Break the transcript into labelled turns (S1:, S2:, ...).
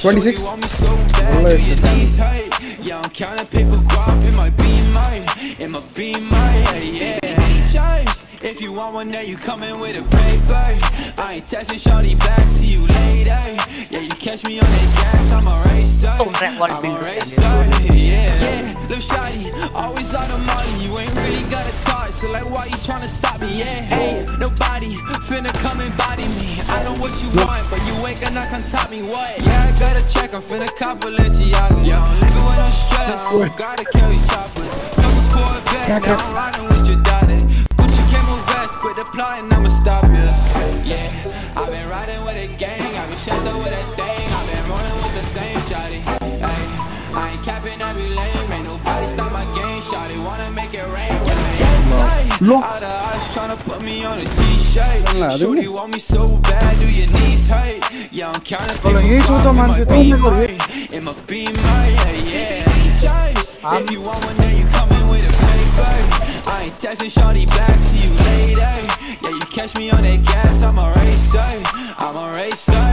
S1: 26
S2: Yeah, I'm If you want one day, you coming with a paper I ain't texting shawty back, see you later Yeah, you catch me on that gas, I'm a racer. I'm a racer, yeah always out of money. You ain't really got a talk, so like, why you tryna stop me? Yeah, hey, nobody finna come and body me. I know what you want, but you ain't gonna come top me. What? Yeah, I gotta check, I'm finna cop Balenciagas. Yeah, I'm living with no stress, gotta carry choppers. Couple Corvette, now I'm riding with your daughter. Gucci camo vest, quit the plotting, I'ma stop you. Yeah, I've been riding with a gang, I've been shut with a thing, I've been rolling with the same
S1: Look.
S2: Out of eyes tryna put me on a t-shirt.
S1: Wala, di
S2: Shorty
S1: mo.
S2: want me so bad, do your knees hurt? Yeah, I'm counting
S3: Wala,
S2: paper
S3: yung
S2: guap
S3: suto
S2: in
S3: man
S2: my
S3: si Tom
S2: beamer,
S3: Nicolas.
S2: in my beamer, yeah, yeah. Choice. If you want one, then you coming with a paper. I ain't texting shorty back, see you later. Yeah, you catch me on that gas, I'm a racer.